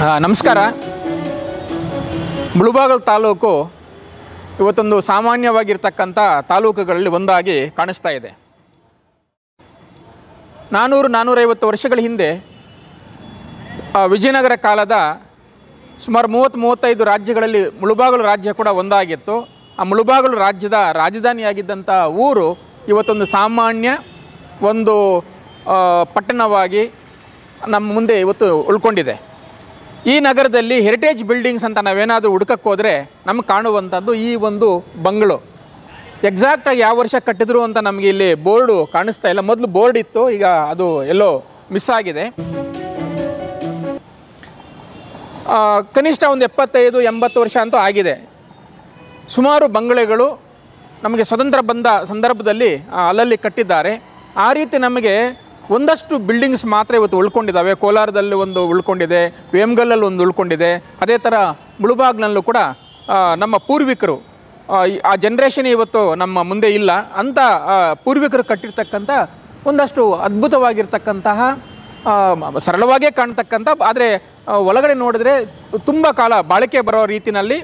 ನಮಸ್ಕಾರ. ಮುಳುಬಾಗಲ್ ತಾಲೂಕು ಇವತ್ತೊಂದು ಸಾಮಾನ್ಯವಾಗಿರ್ತಕ್ಕಂಥ ತಾಲೂಕುಗಳಲ್ಲಿ ಒಂದಾಗಿ ಕಾಣಿಸ್ತಾ ಇದೆ. ನಾನ್ನೂರು ನಾನ್ನೂರೈವತ್ತು ವರ್ಷಗಳ ಹಿಂದೆ ವಿಜಯನಗರ ಕಾಲದ ಸುಮಾರು ಮೂವತ್ತು ಮೂವತ್ತೈದು ರಾಜ್ಯಗಳಲ್ಲಿ ಮುಳುಬಾಗಲು ರಾಜ್ಯ ಕೂಡ ಒಂದಾಗಿತ್ತು. ಆ ಮುಳುಬಾಗಲು ರಾಜ್ಯದ ರಾಜಧಾನಿಯಾಗಿದ್ದಂಥ ಊರು ಇವತ್ತೊಂದು ಸಾಮಾನ್ಯ ಒಂದು ಪಟ್ಟಣವಾಗಿ ನಮ್ಮ ಮುಂದೆ ಇವತ್ತು ಉಳ್ಕೊಂಡಿದೆ. ಈ ನಗರದಲ್ಲಿ ಹೆರಿಟೇಜ್ ಬಿಲ್ಡಿಂಗ್ಸ್ ಅಂತ ನಾವೇನಾದರೂ ಹುಡುಕಕ್ಕೆ ಹೋದರೆ ನಮ್ಗೆ ಕಾಣುವಂಥದ್ದು ಈ ಒಂದು ಬಂಗ್ಳು ಎಕ್ಸಾಕ್ಟಾಗಿ ಯಾವ ವರ್ಷ ಕಟ್ಟಿದ್ರು ಅಂತ ನಮಗೆ ಇಲ್ಲಿ ಬೋರ್ಡು ಕಾಣಿಸ್ತಾ ಇಲ್ಲ. ಮೊದಲು ಬೋರ್ಡ್ ಇತ್ತು, ಈಗ ಅದು ಎಲ್ಲೋ ಮಿಸ್ ಆಗಿದೆ. ಕನಿಷ್ಠ ಒಂದು ಎಪ್ಪತ್ತೈದು, ಎಂಬತ್ತು ವರ್ಷ ಅಂತೂ ಆಗಿದೆ. ಸುಮಾರು ಬಂಗಲೆಗಳು ನಮಗೆ ಸ್ವತಂತ್ರ ಬಂದ ಸಂದರ್ಭದಲ್ಲಿ ಅಲ್ಲಲ್ಲಿ ಕಟ್ಟಿದ್ದಾರೆ. ಆ ರೀತಿ ನಮಗೆ ಒಂದಷ್ಟು ಬಿಲ್ಡಿಂಗ್ಸ್ ಮಾತ್ರ ಇವತ್ತು ಉಳ್ಕೊಂಡಿದ್ದಾವೆ ಕೋಲಾರದಲ್ಲಿ ಒಂದು ಉಳ್ಕೊಂಡಿದೆ ವೇಮ್ಗಲ್ಲಲ್ಲಿ ಒಂದು ಉಳ್ಕೊಂಡಿದೆ. ಅದೇ ಥರ ಮುಳುಬಾಗ್ನಲ್ಲೂ ಕೂಡ ನಮ್ಮ ಪೂರ್ವಿಕರು ಆ, ಜನ್ರೇಷನ್ ಇವತ್ತು ನಮ್ಮ ಮುಂದೆ ಇಲ್ಲ. ಅಂತ ಪೂರ್ವಿಕರು ಕಟ್ಟಿರ್ತಕ್ಕಂಥ ಒಂದಷ್ಟು ಅದ್ಭುತವಾಗಿರ್ತಕ್ಕಂತಹ ಸರಳವಾಗೇ ಕಾಣ್ತಕ್ಕಂಥ ಆದರೆ ಒಳಗಡೆ ನೋಡಿದ್ರೆ ತುಂಬ ಕಾಲ ಬಾಳಿಕೆ ಬರೋ ರೀತಿಯಲ್ಲಿ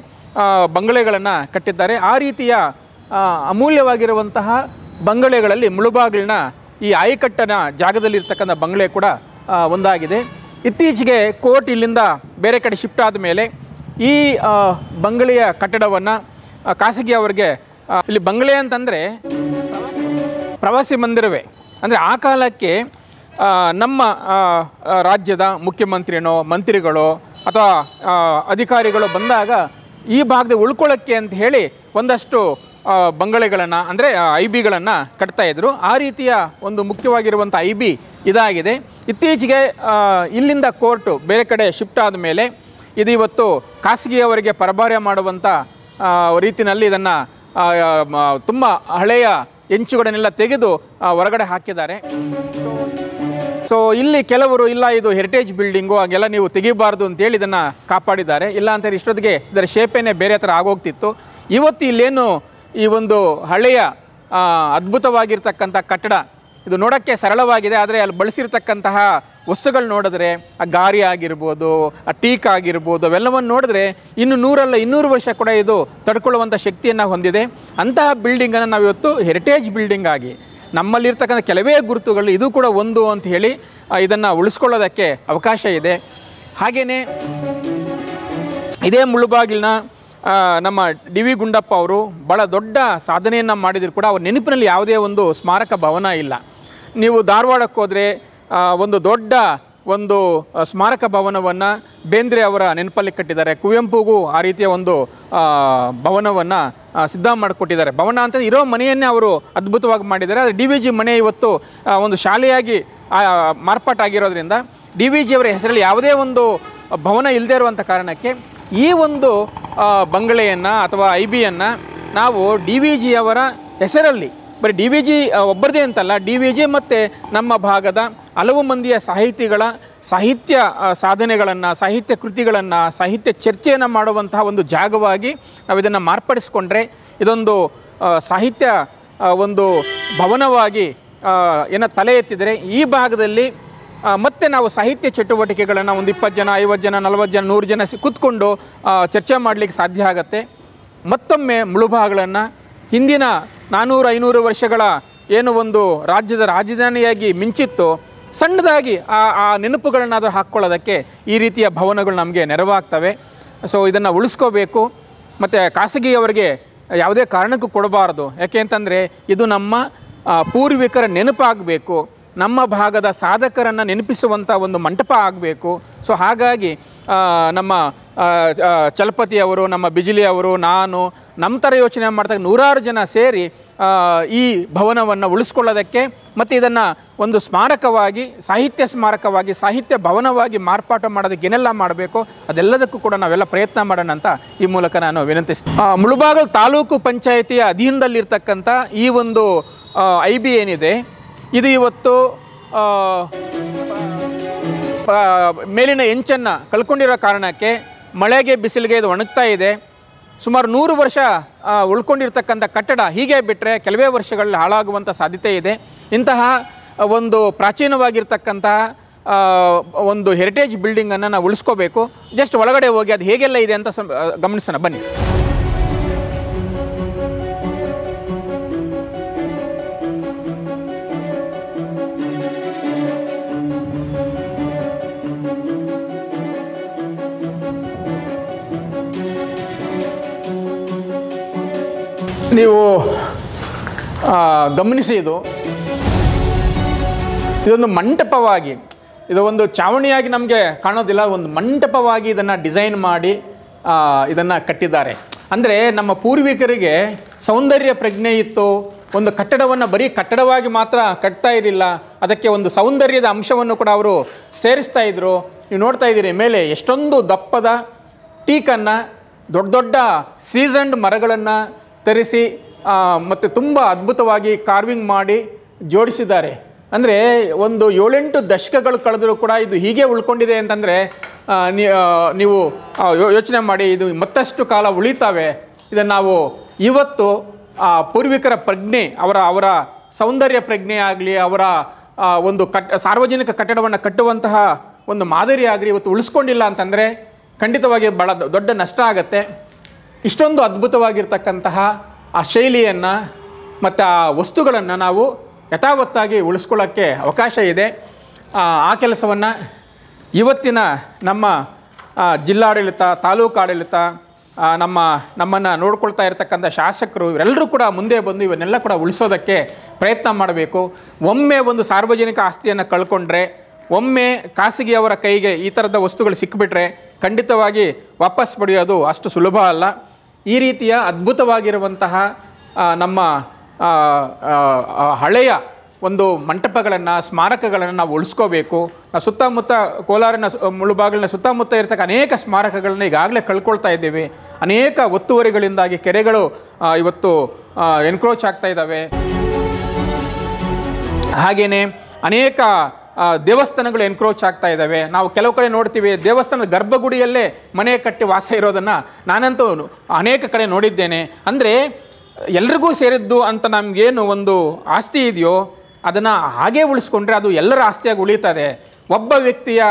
ಬಂಗಲೆಗಳನ್ನು ಕಟ್ಟಿದ್ದಾರೆ. ಆ ರೀತಿಯ ಅಮೂಲ್ಯವಾಗಿರುವಂತಹ ಬಂಗಲೆಗಳಲ್ಲಿ ಮುಳುಬಾಗಿಲಿನ ಈ ಆಯಕಟ್ಟನ ಜಾಗದಲ್ಲಿರ್ತಕ್ಕಂಥ ಬಂಗಲೆ ಕೂಡ ಒಂದಾಗಿದೆ. ಇತ್ತೀಚೆಗೆ ಕೋರ್ಟ್ ಇಲ್ಲಿಂದ ಬೇರೆ ಕಡೆ ಶಿಫ್ಟ್ ಆದ ಮೇಲೆ ಈ ಬಂಗಲೆಯ ಕಟ್ಟಡವನ್ನು ಖಾಸಗಿ ಅವರಿಗೆ ಇಲ್ಲಿ ಬಂಗಲೆ ಅಂತಂದರೆ ಪ್ರವಾಸಿ ಮಂದಿರವೇ. ಅಂದರೆ ಆ ಕಾಲಕ್ಕೆ ನಮ್ಮ ರಾಜ್ಯದ ಮುಖ್ಯಮಂತ್ರಿನೋ, ಮಂತ್ರಿಗಳೋ ಅಥವಾ ಅಧಿಕಾರಿಗಳು ಬಂದಾಗ ಈ ಭಾಗದ ಉಳ್ಕೊಳ್ಳೋಕ್ಕೆ ಅಂತ ಹೇಳಿ ಒಂದಷ್ಟು ಬಂಗಲೆಗಳನ್ನು, ಅಂದರೆ ಐ ಬಿಗಳನ್ನು ಕಟ್ತಾ ಇದ್ದರು ಆ ರೀತಿಯ ಒಂದು ಮುಖ್ಯವಾಗಿರುವಂಥ ಐ ಬಿ ಇದಾಗಿದೆ. ಇತ್ತೀಚೆಗೆ ಇಲ್ಲಿಂದ ಕೋರ್ಟು ಬೇರೆ ಕಡೆ ಶಿಫ್ಟ್ ಆದ ಮೇಲೆ ಇದು ಇವತ್ತು ಖಾಸಗಿಯವರಿಗೆ ಪರಭಾರ ಮಾಡುವಂಥ ರೀತಿಯಲ್ಲಿ ಇದನ್ನು ತುಂಬ ಹಳೆಯ ಹೆಂಚುಗಳನ್ನೆಲ್ಲ ತೆಗೆದು ಹೊರಗಡೆ ಹಾಕಿದ್ದಾರೆ. ಸೊ ಇಲ್ಲಿ ಕೆಲವರು, ಇಲ್ಲ, ಇದು ಹೆರಿಟೇಜ್ ಬಿಲ್ಡಿಂಗು ಹಾಗೆಲ್ಲ ನೀವು ತೆಗಿಬಾರ್ದು ಅಂತೇಳಿ ಇದನ್ನು ಕಾಪಾಡಿದ್ದಾರೆ. ಇಲ್ಲ ಅಂತೇಳಿ ಇಷ್ಟೊತ್ತಿಗೆ ಇದರ ಶೇಪೇನೆ ಬೇರೆ ಥರ ಆಗೋಗ್ತಿತ್ತು. ಇವತ್ತು ಇಲ್ಲೇನು ಈ ಒಂದು ಹಳೆಯ ಅದ್ಭುತವಾಗಿರ್ತಕ್ಕಂಥ ಕಟ್ಟಡ ಇದು ನೋಡೋಕ್ಕೆ ಸರಳವಾಗಿದೆ, ಆದರೆ ಅಲ್ಲಿ ಬಳಸಿರ್ತಕ್ಕಂತಹ ವಸ್ತುಗಳು ನೋಡಿದ್ರೆ ಆ ಗಾರಿ ಆಗಿರ್ಬೋದು, ಆ ಟೀಕ್ ಆಗಿರ್ಬೋದು, ಅವೆಲ್ಲವನ್ನು ನೋಡಿದ್ರೆ ಇನ್ನು ನೂರಲ್ಲ ಇನ್ನೂರು ವರ್ಷ ಕೂಡ ಇದು ತಡ್ಕೊಳ್ಳುವಂಥ ಶಕ್ತಿಯನ್ನು ಹೊಂದಿದೆ. ಅಂತಹ ಬಿಲ್ಡಿಂಗನ್ನು ನಾವು ಇವತ್ತು ಹೆರಿಟೇಜ್ ಬಿಲ್ಡಿಂಗ್ ಆಗಿ, ನಮ್ಮಲ್ಲಿರ್ತಕ್ಕಂಥ ಕೆಲವೇ ಗುರುತುಗಳು ಇದು ಕೂಡ ಒಂದು ಅಂತ ಹೇಳಿ ಇದನ್ನು ಉಳಿಸ್ಕೊಳ್ಳೋದಕ್ಕೆ ಅವಕಾಶ ಇದೆ. ಹಾಗೆಯೇ ಇದೇ ಮುಳುಬಾಗಿಲಿನ ನಮ್ಮ ಡಿ ವಿ ಗುಂಡಪ್ಪ ಅವರು ಭಾಳ ದೊಡ್ಡ ಸಾಧನೆಯನ್ನು ಮಾಡಿದ್ರು ಕೂಡ ಅವ್ರ ನೆನಪಿನಲ್ಲಿ ಯಾವುದೇ ಒಂದು ಸ್ಮಾರಕ ಭವನ ಇಲ್ಲ. ನೀವು ಧಾರವಾಡಕ್ಕೆ ಹೋದರೆ ಒಂದು ದೊಡ್ಡ ಒಂದು ಸ್ಮಾರಕ ಭವನವನ್ನು ಬೇಂದ್ರೆ ಅವರ ನೆನಪಲ್ಲಿ ಕಟ್ಟಿದ್ದಾರೆ. ಕುವೆಂಪುಗೂ ಆ ರೀತಿಯ ಒಂದು ಭವನವನ್ನು ಸಿದ್ಧ ಮಾಡಿಕೊಟ್ಟಿದ್ದಾರೆ. ಭವನ ಅಂತ ಇರೋ ಮನೆಯನ್ನೇ ಅವರು ಅದ್ಭುತವಾಗಿ ಮಾಡಿದ್ದಾರೆ. ಆದರೆ ಡಿ ವಿ ಜಿ ಮನೆ ಇವತ್ತು ಒಂದು ಶಾಲೆಯಾಗಿ ಮಾರ್ಪಾಟಾಗಿರೋದ್ರಿಂದ ಡಿ ವಿ ಜಿ ಅವರ ಹೆಸರಲ್ಲಿ ಯಾವುದೇ ಒಂದು ಭವನ ಇಲ್ಲದೇ ಇರುವಂಥ ಕಾರಣಕ್ಕೆ ಈ ಒಂದು ಬಂಗಲೆಯನ್ನು ಅಥವಾ ಐ ಬಿಯನ್ನು ನಾವು ಡಿ ವಿ ಜಿಯವರ ಹೆಸರಲ್ಲಿ, ಬರೀ ಡಿ ವಿ ಜಿ ಒಬ್ಬರದೇ ಅಂತಲ್ಲ, ಡಿ ವಿ ಜಿ ಮತ್ತು ನಮ್ಮ ಭಾಗದ ಹಲವು ಮಂದಿಯ ಸಾಹಿತಿಗಳ ಸಾಹಿತ್ಯ ಸಾಧನೆಗಳನ್ನು, ಸಾಹಿತ್ಯ ಕೃತಿಗಳನ್ನು, ಸಾಹಿತ್ಯ ಚರ್ಚೆಯನ್ನು ಮಾಡುವಂತಹ ಒಂದು ಜಾಗವಾಗಿ ನಾವು ಇದನ್ನು ಮಾರ್ಪಡಿಸಿಕೊಂಡ್ರೆ ಇದೊಂದು ಸಾಹಿತ್ಯ ಒಂದು ಭವನವಾಗಿ ಏನ ತಲೆ ಎತ್ತಿದರೆ ಈ ಭಾಗದಲ್ಲಿ ಮತ್ತೆ ನಾವು ಸಾಹಿತ್ಯ ಚಟುವಟಿಕೆಗಳನ್ನು ಒಂದು ಇಪ್ಪತ್ತು ಜನ, ಐವತ್ತು ಜನ, ನಲವತ್ತು ಜನ, ನೂರು ಜನ ಸಿ ಕೂತ್ಕೊಂಡು ಚರ್ಚೆ ಮಾಡಲಿಕ್ಕೆ ಸಾಧ್ಯ ಆಗುತ್ತೆ. ಮತ್ತೊಮ್ಮೆ ಮುಳುಭಾಗಗಳನ್ನು, ಹಿಂದಿನ ನಾನ್ನೂರು ಐನೂರು ವರ್ಷಗಳ ಏನು ಒಂದು ರಾಜ್ಯದ ರಾಜಧಾನಿಯಾಗಿ ಮಿಂಚಿತ್ತು, ಸಣ್ಣದಾಗಿ ಆ ಆ ನೆನಪುಗಳನ್ನಾದರೂ ಹಾಕ್ಕೊಳ್ಳೋದಕ್ಕೆ ಈ ರೀತಿಯ ಭವನಗಳು ನಮಗೆ ನೆರವಾಗ್ತವೆ. ಸೊ ಇದನ್ನು ಉಳಿಸ್ಕೋಬೇಕು. ಮತ್ತು ಖಾಸಗಿಯವರಿಗೆ ಯಾವುದೇ ಕಾರಣಕ್ಕೂ ಕೊಡಬಾರದು. ಯಾಕೆ ಅಂತಂದರೆ, ಇದು ನಮ್ಮ ಪೂರ್ವಿಕರ ನೆನಪಾಗಬೇಕು. ನಮ್ಮ ಭಾಗದ ಸಾಧಕರನ್ನು ನೆನಪಿಸುವಂಥ ಒಂದು ಮಂಟಪ ಆಗಬೇಕು. ಸೊ ಹಾಗಾಗಿ ನಮ್ಮ ಆ, ಆ, ಚಲಪತಿ ಅವರು ನಮ್ಮ ಬಿಜಿಲಿ ಅವರು ನಾನು ನಮ್ಮ ಥರ ಯೋಚನೆ ಮಾಡ್ತಾ ನೂರಾರು ಜನ ಸೇರಿ ಈ ಭವನವನ್ನು ಉಳಿಸ್ಕೊಳ್ಳೋದಕ್ಕೆ ಮತ್ತು ಇದನ್ನು ಒಂದು ಸ್ಮಾರಕವಾಗಿ ಸಾಹಿತ್ಯ ಸ್ಮಾರಕವಾಗಿ ಸಾಹಿತ್ಯ ಭವನವಾಗಿ ಮಾರ್ಪಾಟು ಮಾಡೋದಕ್ಕೆ ಏನೆಲ್ಲ ಮಾಡಬೇಕು ಅದೆಲ್ಲದಕ್ಕೂ ಕೂಡ ನಾವೆಲ್ಲ ಪ್ರಯತ್ನ ಮಾಡೋಣ ಅಂತ ಈ ಮೂಲಕ ನಾನು ವಿನಂತಿಸ್ತೀನಿ. ಮುಳುಬಾಗಲ್ ತಾಲೂಕು ಪಂಚಾಯಿತಿಯ ಅಧೀನದಲ್ಲಿರ್ತಕ್ಕಂಥ ಈ ಒಂದು ಐ ಬಿ ಏನಿದೆ ಇದು ಇವತ್ತು ಮೇಲಿನ ಎಂಚನ್ನು ಕಳ್ಕೊಂಡಿರೋ ಕಾರಣಕ್ಕೆ ಮಳೆಗೆ ಬಿಸಿಲಿಗೆ ಇದು ಒಣಗ್ತಾ ಇದೆ. ಸುಮಾರು ನೂರು ವರ್ಷ ಉಳ್ಕೊಂಡಿರ್ತಕ್ಕಂಥ ಕಟ್ಟಡ ಹೀಗೆ ಬಿಟ್ಟರೆ ಕೆಲವೇ ವರ್ಷಗಳಲ್ಲಿ ಹಾಳಾಗುವಂಥ ಸಾಧ್ಯತೆ ಇದೆ. ಇಂತಹ ಒಂದು ಪ್ರಾಚೀನವಾಗಿರ್ತಕ್ಕಂತಹ ಒಂದು ಹೆರಿಟೇಜ್ ಬಿಲ್ಡಿಂಗನ್ನು ನಾವು ಉಳಿಸ್ಕೋಬೇಕು. ಜಸ್ಟ್ ಒಳಗಡೆ ಹೋಗಿ ಅದು ಹೇಗೆಲ್ಲ ಇದೆ ಅಂತ ಗಮನಿಸೋಣ. ಬನ್ನಿ. ನೀವು ಗಮನಿಸಿ ಇದು. ಇದೊಂದು ಮಂಟಪವಾಗಿ, ಇದು ಒಂದು ಚಾವಣಿಯಾಗಿ ನಮಗೆ ಕಾಣೋದಿಲ್ಲ, ಒಂದು ಮಂಟಪವಾಗಿ ಇದನ್ನು ಡಿಸೈನ್ ಮಾಡಿ ಇದನ್ನು ಕಟ್ಟಿದ್ದಾರೆ. ಅಂದರೆ ನಮ್ಮ ಪೂರ್ವಿಕರಿಗೆ ಸೌಂದರ್ಯ ಪ್ರಜ್ಞೆ ಇತ್ತು, ಒಂದು ಕಟ್ಟಡವನ್ನು ಬರೀ ಕಟ್ಟಡವಾಗಿ ಮಾತ್ರ ಕಟ್ತಾ ಇರಲಿಲ್ಲ, ಅದಕ್ಕೆ ಒಂದು ಸೌಂದರ್ಯದ ಅಂಶವನ್ನು ಕೂಡ ಅವರು ಸೇರಿಸ್ತಾ ಇದ್ದರು ನೀವು ನೋಡ್ತಾ ಇದ್ದೀರಿ, ಮೇಲೆ ಎಷ್ಟೊಂದು ದಪ್ಪದ ಟೀಕನ್ನು, ದೊಡ್ಡ ದೊಡ್ಡ ಸೀಸನ್ಡ್ ಮರಗಳನ್ನು ತರಿಸಿ ಮತ್ತು ತುಂಬ ಅದ್ಭುತವಾಗಿ ಕಾರ್ವಿಂಗ್ ಮಾಡಿ ಜೋಡಿಸಿದ್ದಾರೆ. ಅಂದರೆ ಒಂದು ಏಳೆಂಟು ದಶಕಗಳು ಕಳೆದರೂ ಕೂಡ ಇದು ಹೀಗೆ ಉಳ್ಕೊಂಡಿದೆ ಅಂತಂದರೆ ನೀವು ಯೋಚನೆ ಮಾಡಿ ಇದು ಮತ್ತಷ್ಟು ಕಾಲ ಉಳಿತಾವೆ. ಇದನ್ನು ನಾವು ಇವತ್ತು, ಆ, ಪೂರ್ವಿಕರ ಪ್ರಜ್ಞೆ, ಅವರ ಅವರ ಸೌಂದರ್ಯ ಪ್ರಜ್ಞೆ ಆಗಲಿ, ಅವರ ಒಂದು ಕಟ್, ಸಾರ್ವಜನಿಕ ಕಟ್ಟಡವನ್ನು ಕಟ್ಟುವಂತಹ ಒಂದು ಮಾದರಿ ಆಗಲಿ ಇವತ್ತು ಉಳಿಸ್ಕೊಂಡಿಲ್ಲ ಅಂತಂದರೆ ಖಂಡಿತವಾಗಿ ಭಾಳ ದೊಡ್ಡ ನಷ್ಟ ಆಗತ್ತೆ. ಇಷ್ಟೊಂದು ಅದ್ಭುತವಾಗಿರ್ತಕ್ಕಂತಹ ಆ ಶೈಲಿಯನ್ನು ಮತ್ತು ಆ ವಸ್ತುಗಳನ್ನು ನಾವು ಯಥಾವತ್ತಾಗಿ ಉಳಿಸ್ಕೊಳ್ಳೋಕ್ಕೆ ಅವಕಾಶ ಇದೆ. ಆ ಕೆಲಸವನ್ನು ಇವತ್ತಿನ ನಮ್ಮ ಜಿಲ್ಲಾಡಳಿತ, ತಾಲೂಕು ಆಡಳಿತ ನಮ್ಮ, ನಮ್ಮನ್ನು ನೋಡ್ಕೊಳ್ತಾ ಇರತಕ್ಕಂಥ ಶಾಸಕರು ಇವರೆಲ್ಲರೂ ಕೂಡ ಮುಂದೆ ಬಂದು ಇವನ್ನೆಲ್ಲ ಕೂಡ ಉಳಿಸೋದಕ್ಕೆ ಪ್ರಯತ್ನ ಮಾಡಬೇಕು. ಒಮ್ಮೆ ಒಂದು ಸಾರ್ವಜನಿಕ ಆಸ್ತಿಯನ್ನು ಕಳ್ಕೊಂಡ್ರೆ ಒಮ್ಮೆ ಖಾಸಗಿಯವರ ಕೈಗೆ ಈ ಥರದ ವಸ್ತುಗಳು ಸಿಕ್ಕಿಬಿಟ್ರೆ ಖಂಡಿತವಾಗಿ ವಾಪಸ್ ಪಡೆಯೋದು ಅಷ್ಟು ಸುಲಭ ಅಲ್ಲ. ಈ ರೀತಿಯ ಅದ್ಭುತವಾಗಿರುವಂತಹ ನಮ್ಮ ಹಳೆಯ ಒಂದು ಮಂಟಪಗಳನ್ನು, ಸ್ಮಾರಕಗಳನ್ನು ನಾವು ಉಳಿಸ್ಕೋಬೇಕು. ನಾವು ಸುತ್ತಮುತ್ತ ಕೋಲಾರನ ಮುಳುಬಾಗಿಲಿನ ಸುತ್ತಮುತ್ತ ಇರತಕ್ಕ ಅನೇಕ ಸ್ಮಾರಕಗಳನ್ನ ಈಗಾಗಲೇ ಕಳ್ಕೊಳ್ತಾ ಇದ್ದೀವಿ. ಅನೇಕ ಒತ್ತುವರಿಗಳಿಂದಾಗಿ ಕೆರೆಗಳು ಇವತ್ತು ಎನ್ಕ್ರೋಚ್ ಆಗ್ತಾ ಇದ್ದಾವೆ. ಹಾಗೆಯೇ ಅನೇಕ ದೇವಸ್ಥಾನಗಳು ಎನ್ಕ್ರೋಚ್ ಆಗ್ತಾ ಇದ್ದಾವೆ ನಾವು ಕೆಲವು ಕಡೆ ನೋಡ್ತೀವಿ, ದೇವಸ್ಥಾನದ ಗರ್ಭಗುಡಿಯಲ್ಲೇ ಮನೆ ಕಟ್ಟಿ ವಾಸ ಇರೋದನ್ನು ನಾನಂತೂ ಅನೇಕ ಕಡೆ ನೋಡಿದ್ದೇನೆ. ಅಂದರೆ, ಎಲ್ರಿಗೂ ಸೇರಿದ್ದು ಅಂತ ನಮಗೇನು ಒಂದು ಆಸ್ತಿ ಇದೆಯೋ, ಅದನ್ನು ಹಾಗೇ ಉಳಿಸ್ಕೊಂಡ್ರೆ ಅದು ಎಲ್ಲರ ಆಸ್ತಿಯಾಗಿ ಉಳಿತದೆ. ಒಬ್ಬ ವ್ಯಕ್ತಿಯ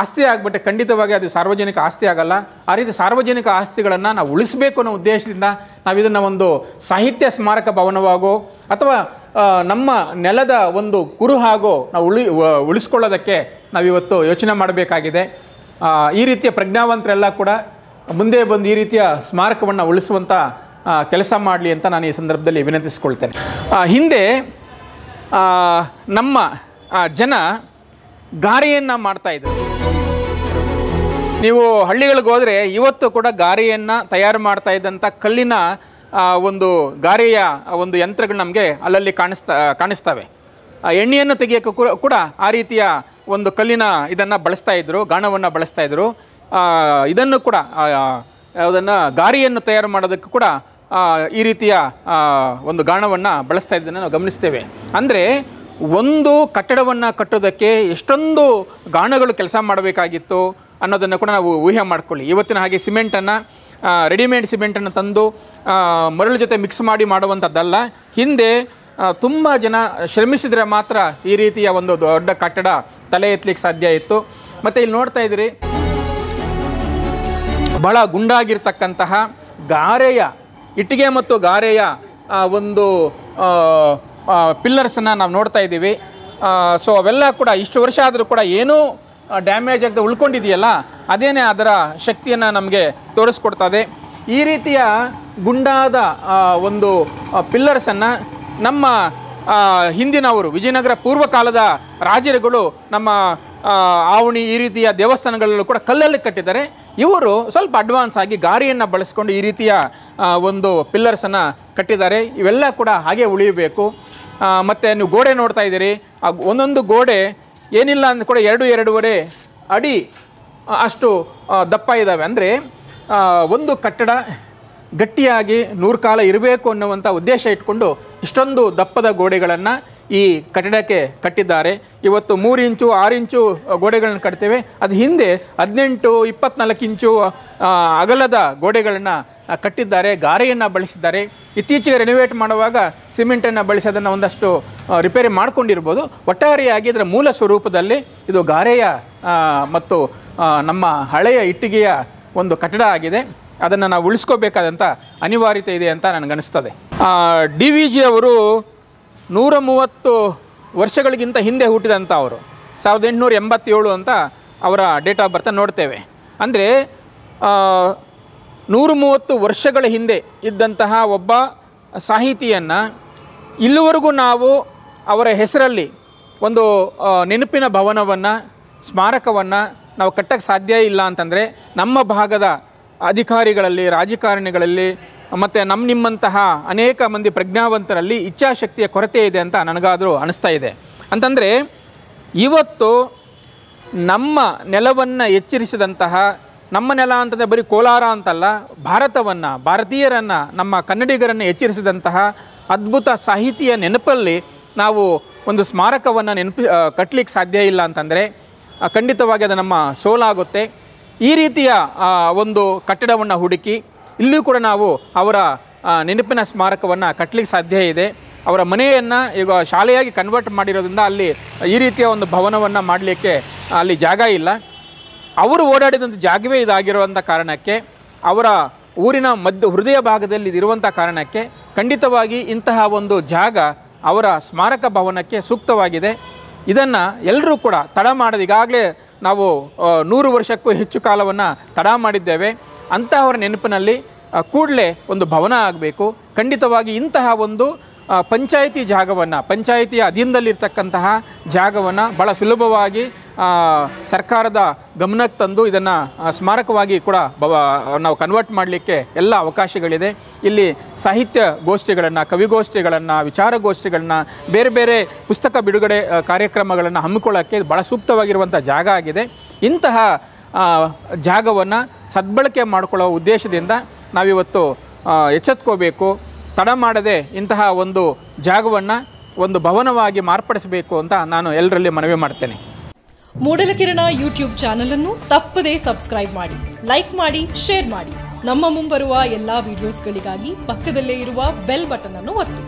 ಆಸ್ತಿ ಆಗಿಬಿಟ್ಟೆ ಖಂಡಿತವಾಗಿ ಅದು ಸಾರ್ವಜನಿಕ ಆಸ್ತಿ ಆಗಲ್ಲ. ಆ ರೀತಿ ಸಾರ್ವಜನಿಕ ಆಸ್ತಿಗಳನ್ನು ನಾವು ಉಳಿಸಬೇಕು ಅನ್ನೋ ಉದ್ದೇಶದಿಂದ ನಾವು ಇದನ್ನು ಒಂದು ಸಾಹಿತ್ಯ ಸ್ಮಾರಕ ಭವನವಾಗೋ ಅಥವಾ ನಮ್ಮ ನೆಲದ ಒಂದು ಕುರು ಹಾಗೂ ನಾವು ಉಳಿ ಉಳಿಸ್ಕೊಳ್ಳೋದಕ್ಕೆ ನಾವಿವತ್ತು ಯೋಚನೆ ಮಾಡಬೇಕಾಗಿದೆ. ಈ ರೀತಿಯ ಪ್ರಜ್ಞಾವಂತರೆಲ್ಲ ಕೂಡ ಮುಂದೆ ಬಂದು ಈ ರೀತಿಯ ಸ್ಮಾರಕವನ್ನು ಉಳಿಸುವಂಥ ಕೆಲಸ ಮಾಡಲಿ ಅಂತ ನಾನು ಈ ಸಂದರ್ಭದಲ್ಲಿ ವಿನಂತಿಸ್ಕೊಳ್ತೇನೆ. ಹಿಂದೆ ನಮ್ಮ ಜನ ಗಾರೆಯನ್ನು ಮಾಡ್ತಾ ಇದ್ರು. ನೀವು ಹಳ್ಳಿಗಳಿಗೆ ಹೋದರೆ ಇವತ್ತು ಕೂಡ ಗಾರೆಯನ್ನು ತಯಾರು ಮಾಡ್ತಾ ಇದ್ದಂಥ ಕಲ್ಲಿನ ಒಂದು ಗಾರೆಯ ಒಂದು ಯಂತ್ರಗಳು ನಮಗೆ ಅಲ್ಲಲ್ಲಿ ಕಾಣಿಸ್ತಾ, ಕಾಣಿಸ್ತವೆ. ಎಣ್ಣೆಯನ್ನು ತೆಗೆಯೋಕ್ಕೂ ಕೂಡ ಆ ರೀತಿಯ ಒಂದು ಕಲ್ಲಿನ ಇದನ್ನು ಬಳಸ್ತಾ ಇದ್ದರು ಗಾಣವನ್ನು ಬಳಸ್ತಾ ಇದ್ದರು ಇದನ್ನು ಕೂಡ ಯಾವುದನ್ನು ಗಾರಿಯನ್ನು ತಯಾರು ಮಾಡೋದಕ್ಕೂ ಕೂಡ ಈ ರೀತಿಯ ಒಂದು ಗಾಣವನ್ನು ಬಳಸ್ತಾ ಇದ್ದನ್ನು ನಾವು ಗಮನಿಸ್ತೇವೆ. ಅಂದರೆ ಒಂದು ಕಟ್ಟಡವನ್ನು ಕಟ್ಟೋದಕ್ಕೆ ಎಷ್ಟೊಂದು ಗಾಣಗಳು ಕೆಲಸ ಮಾಡಬೇಕಾಗಿತ್ತು. ಅನ್ನೋದನ್ನು ಕೂಡ ನಾವು ಊಹೆ ಮಾಡ್ಕೊಳ್ಳಿ. ಇವತ್ತಿನ ಹಾಗೆ ಸಿಮೆಂಟನ್ನು ರೆಡಿಮೇಡ್ ಸಿಮೆಂಟನ್ನು ತಂದು ಮರಳು ಜೊತೆ ಮಿಕ್ಸ್ ಮಾಡಿ ಮಾಡುವಂಥದ್ದಲ್ಲ. ಹಿಂದೆ ತುಂಬ ಜನ ಶ್ರಮಿಸಿದರೆ ಮಾತ್ರ ಈ ರೀತಿಯ ಒಂದು ದೊಡ್ಡ ಕಟ್ಟಡ ತಲೆ ಎತ್ತಲಿಕ್ಕೆ ಸಾಧ್ಯ ಇತ್ತು. ಮತ್ತು ಇಲ್ಲಿ ನೋಡ್ತಾ ಇದ್ದೀರಿ, ಬಹಳ ಗುಂಡಾಗಿರ್ತಕ್ಕಂತಹ ಗಾರೆಯ, ಇಟ್ಟಿಗೆ ಮತ್ತು ಗಾರೆಯ ಒಂದು ಪಿಲ್ಲರ್ಸನ್ನು ನಾವು ನೋಡ್ತಾ ಇದ್ದೀವಿ. ಸೊ ಅವೆಲ್ಲ ಕೂಡ ಇಷ್ಟು ವರ್ಷ ಆದರೂ ಕೂಡ ಏನೂ ಡ್ಯಾಮೇಜ್ ಆಗದೆ ಉಳ್ಕೊಂಡಿದೆಯಲ್ಲ, ಅದೇನೇ ಅದರ ಶಕ್ತಿಯನ್ನು ನಮಗೆ ತೋರಿಸ್ಕೊಡ್ತದೆ. ಈ ರೀತಿಯ ಗುಂಡಾದ ಒಂದು ಪಿಲ್ಲರ್ಸನ್ನು ನಮ್ಮ ಹಿಂದಿನವರು, ವಿಜಯನಗರ ಪೂರ್ವಕಾಲದ ರಾಜರುಗಳು ನಮ್ಮ ಆವಣಿ ಈ ರೀತಿಯ ದೇವಸ್ಥಾನಗಳಲ್ಲೂ ಕೂಡ ಕಲ್ಲಲ್ಲಿ ಕಟ್ಟಿದ್ದಾರೆ. ಇವರು ಸ್ವಲ್ಪ ಅಡ್ವಾನ್ಸ್ ಆಗಿ ಗಾರಿಯನ್ನು ಬಳಸ್ಕೊಂಡು ಈ ರೀತಿಯ ಒಂದು ಪಿಲ್ಲರ್ಸನ್ನು ಕಟ್ಟಿದ್ದಾರೆ. ಇವೆಲ್ಲ ಕೂಡ ಹಾಗೆ ಉಳಿಯಬೇಕು. ಮತ್ತು ನೀವು ಗೋಡೆ ನೋಡ್ತಾ ಇದ್ದೀರಿ. ಒಂದೊಂದು ಗೋಡೆ ಏನಿಲ್ಲ ಅಂದ ಕೂಡ ಎರಡು ಎರಡೂವರೆ ಅಡಿ ಅಷ್ಟು ದಪ್ಪ ಇದ್ದಾವೆ ಅಂದರೆ ಒಂದು ಕಟ್ಟಡ ಗಟ್ಟಿಯಾಗಿ ನೂರು ಕಾಲ ಇರಬೇಕು ಅನ್ನುವಂಥ ಉದ್ದೇಶ ಇಟ್ಕೊಂಡು ಇಷ್ಟೊಂದು ದಪ್ಪದ ಗೋಡೆಗಳನ್ನು ಈ ಕಟ್ಟಡಕ್ಕೆ ಕಟ್ಟಿದ್ದಾರೆ. ಇವತ್ತು ಮೂರು ಇಂಚು, ಆರು ಇಂಚು ಗೋಡೆಗಳನ್ನು ಕಟ್ತೇವೆ. ಅದು ಹಿಂದೆ ಹದಿನೆಂಟು, ಇಪ್ಪತ್ನಾಲ್ಕು ಇಂಚು ಅಗಲದ ಗೋಡೆಗಳನ್ನು ಕಟ್ಟಿದ್ದಾರೆ, ಗಾರೆಯನ್ನು ಬಳಸಿದ್ದಾರೆ. ಇತ್ತೀಚೆಗೆ ರೆನೋವೇಟ್ ಮಾಡುವಾಗ ಸಿಮೆಂಟನ್ನು ಬಳಸಿ ಅದನ್ನು ಒಂದಷ್ಟು ರಿಪೇರಿ ಮಾಡಿಕೊಂಡಿರ್ಬೋದು. ಒಟ್ಟಾರೆಯಾಗಿ ಇದರ ಮೂಲ ಸ್ವರೂಪದಲ್ಲಿ ಇದು ಗಾರೆಯ ಮತ್ತು ನಮ್ಮ ಹಳೆಯ ಇಟ್ಟಿಗೆಯ ಒಂದು ಕಟ್ಟಡ ಆಗಿದೆ. ಅದನ್ನು ನಾವು ಉಳಿಸ್ಕೋಬೇಕಾದಂಥ ಅನಿವಾರ್ಯತೆ ಇದೆ ಅಂತ ನನಗನ್ನಿಸ್ತದೆ ಡಿ ವಿ ಜಿ ಅವರು ನೂರ ಮೂವತ್ತು ವರ್ಷಗಳಿಗಿಂತ ಹಿಂದೆ ಹುಟ್ಟಿದಂಥ ಅವರು, ಸಾವಿರದ ಎಂಟುನೂರ ಎಂಬತ್ತೇಳು ಅಂತ ಅವರ ಡೇಟ್ ಆಫ್ ಬರ್ತ್ ನೋಡ್ತೇವೆ. ಅಂದರೆ ನೂರು ಮೂವತ್ತು ವರ್ಷಗಳ ಹಿಂದೆ ಇದ್ದಂತಹ ಒಬ್ಬ ಸಾಹಿತಿಯನ್ನು ಇಲ್ಲಿವರೆಗೂ ನಾವು ಅವರ ಹೆಸರಲ್ಲಿ ಒಂದು ನೆನಪಿನ ಭವನವನ್ನು, ಸ್ಮಾರಕವನ್ನು ನಾವು ಕಟ್ಟಕ್ಕೆ ಸಾಧ್ಯ ಇಲ್ಲ ಅಂತಂದರೆ ನಮ್ಮ ಭಾಗದ ಅಧಿಕಾರಿಗಳಲ್ಲಿ, ರಾಜಕಾರಣಿಗಳಲ್ಲಿ ಮತ್ತು ನಮ್ಮ ನಿಮ್ಮಂತಹ ಅನೇಕ ಮಂದಿ ಪ್ರಜ್ಞಾವಂತರಲ್ಲಿ ಇಚ್ಛಾಶಕ್ತಿಯ ಕೊರತೆ ಇದೆ ಅಂತ ನನಗಾದರೂ ಅನಿಸ್ತಾ ಇದೆ. ಅಂತಂದರೆ ಇವತ್ತು ನಮ್ಮ ನೆಲವನ್ನು ಎಚ್ಚರಿಸಿದಂತಹ, ನಮ್ಮ ನೆಲ ಅಂತಂದರೆ ಬರೀ ಕೋಲಾರ ಅಂತಲ್ಲ, ಭಾರತವನ್ನು, ಭಾರತೀಯರನ್ನು, ನಮ್ಮ ಕನ್ನಡಿಗರನ್ನು ಎಚ್ಚರಿಸಿದಂತಹ ಅದ್ಭುತ ಸಾಹಿತಿಯ ನೆನಪಲ್ಲಿ ನಾವು ಒಂದು ಸ್ಮಾರಕವನ್ನು ನೆನಪಿ ಕಟ್ಟಲಿಕ್ಕೆ ಸಾಧ್ಯ ಇಲ್ಲ ಅಂತಂದರೆ ಖಂಡಿತವಾಗಿ ಅದು ನಮ್ಮ ಸೋಲಾಗುತ್ತೆ ಈ ರೀತಿಯ ಒಂದು ಕಟ್ಟಡವನ್ನು ಹುಡುಕಿ ಇಲ್ಲೂ ಕೂಡ ನಾವು ಅವರ ನೆನಪಿನ ಸ್ಮಾರಕವನ್ನು ಕಟ್ಟಲಿಕ್ಕೆ ಸಾಧ್ಯ ಇದೆ. ಅವರ ಮನೆಯನ್ನು ಈಗ ಶಾಲೆಯಾಗಿ ಕನ್ವರ್ಟ್ ಮಾಡಿರೋದ್ರಿಂದ ಅಲ್ಲಿ ಈ ರೀತಿಯ ಒಂದು ಭವನವನ್ನು ಮಾಡಲಿಕ್ಕೆ ಅಲ್ಲಿ ಜಾಗ ಇಲ್ಲ. ಅವರು ಓಡಾಡಿದಂಥ ಜಾಗವೇ ಇದಾಗಿರುವಂಥ ಕಾರಣಕ್ಕೆ, ಅವರ ಊರಿನ ಮಧ್ಯ, ಹೃದಯ ಭಾಗದಲ್ಲಿ ಇರುವಂಥ ಕಾರಣಕ್ಕೆ ಖಂಡಿತವಾಗಿ ಇಂತಹ ಒಂದು ಜಾಗ ಅವರ ಸ್ಮಾರಕ ಭವನಕ್ಕೆ ಸೂಕ್ತವಾಗಿದೆ. ಇದನ್ನು ಎಲ್ಲರೂ ಕೂಡ ತಡ ಮಾಡದೆ ಈಗಾಗಲೇ ನಾವು ನೂರು ವರ್ಷಕ್ಕೂ ಹೆಚ್ಚು ಕಾಲವನ್ನು ತಡ ಮಾಡಿದ್ದೇವೆ. ಅಂತಹವರ ನೆನಪಿನಲ್ಲಿ ಕೂಡಲೇ ಒಂದು ಭವನ ಆಗಬೇಕು. ಖಂಡಿತವಾಗಿ ಇಂತಹ ಒಂದು ಪಂಚಾಯಿತಿ ಜಾಗವನ್ನು, ಪಂಚಾಯಿತಿಯ ಅಧೀನದಲ್ಲಿರ್ತಕ್ಕಂತಹ ಜಾಗವನ್ನು ಭಾಳ ಸುಲಭವಾಗಿ ಸರ್ಕಾರದ ಗಮನಕ್ಕೆ ತಂದು ಇದನ್ನು ಸ್ಮಾರಕವಾಗಿ ಕೂಡ ನಾವು ಕನ್ವರ್ಟ್ ಮಾಡಲಿಕ್ಕೆ ಎಲ್ಲ ಅವಕಾಶಗಳಿದೆ. ಇಲ್ಲಿ ಸಾಹಿತ್ಯ ಗೋಷ್ಠಿಗಳನ್ನು ಕವಿಗೋಷ್ಠಿಗಳನ್ನು ವಿಚಾರಗೋಷ್ಠಿಗಳನ್ನ ಬೇರೆ ಬೇರೆ ಪುಸ್ತಕ ಬಿಡುಗಡೆ ಕಾರ್ಯಕ್ರಮಗಳನ್ನು ಹಮ್ಮಿಕೊಳ್ಳೋಕ್ಕೆ ಭಾಳ ಸೂಕ್ತವಾಗಿರುವಂಥ ಜಾಗ ಆಗಿದೆ. ಇಂತಹ ಜಾಗವನ್ನು ಸದ್ಬಳಕೆ ಮಾಡಿಕೊಳ್ಳೋ ಉದ್ದೇಶದಿಂದ ನಾವಿವತ್ತು ಎಚ್ಚೆತ್ಕೋಬೇಕು. ತಡ ಮಾಡದೆ ಇಂತಹ ಒಂದು ಜಾಗವನ್ನು ಒಂದು ಭವನವಾಗಿ ಮಾರ್ಪಡಿಸಬೇಕು ಅಂತ ನಾನು ಎಲ್ಲರಲ್ಲಿ ಮನವಿ ಮಾಡ್ತೇನೆ. ಮೂಡಲಕಿರಣ ಯೂಟ್ಯೂಬ್ ಚಾನಲ್ ಅನ್ನು ತಪ್ಪದೇ ಸಬ್ಸ್ಕ್ರೈಬ್ ಮಾಡಿ, ಲೈಕ್ ಮಾಡಿ, ಶೇರ್ ಮಾಡಿ. ನಮ್ಮ ಮುಂಬರುವ ಎಲ್ಲಾ ವಿಡಿಯೋಸ್ಗಳಿಗಾಗಿ ಪಕ್ಕದಲ್ಲೇ ಇರುವ ಬೆಲ್ ಬಟನ್ ಅನ್ನು ಒತ್ತಿ.